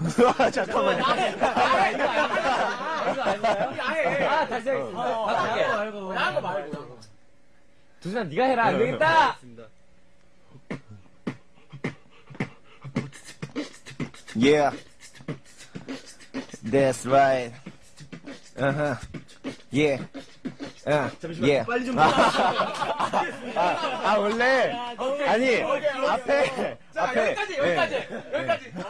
잠깐만요. 아, 이거 아니에요? 아, 네. 아, 다시 하겠습니다. 바꿀게. 말고. 나한 거 말고. 네, 네. 두산 네가 해라. 안 되겠다. Yeah. That's right. Uh-huh. Yeah. 아, 예. 빨리 좀. 아, 아, 아, 원래. 아, 아니, 앞에. 자, 앞에. 여기까지, 여기까지, 예. 여기까지. 아,